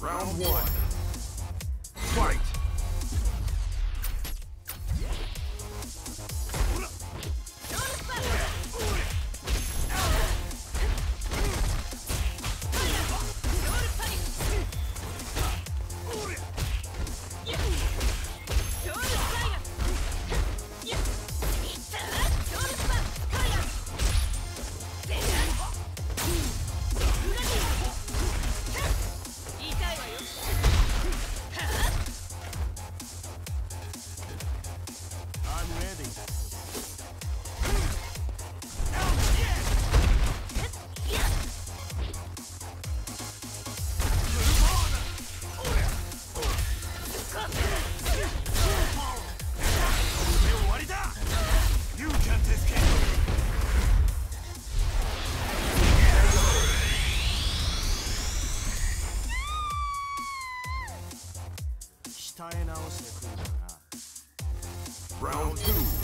Round one. Fight! Round two.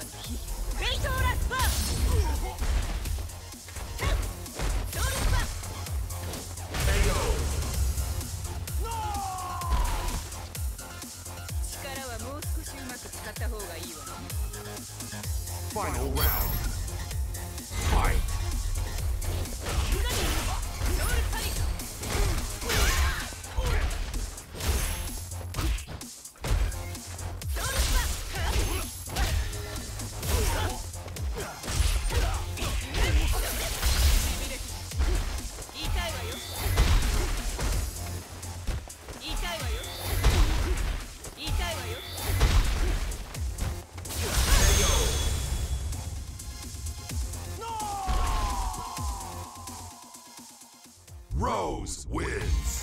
力はもう少しうまく使った方がいいわね Final round. Fight! Rose wins.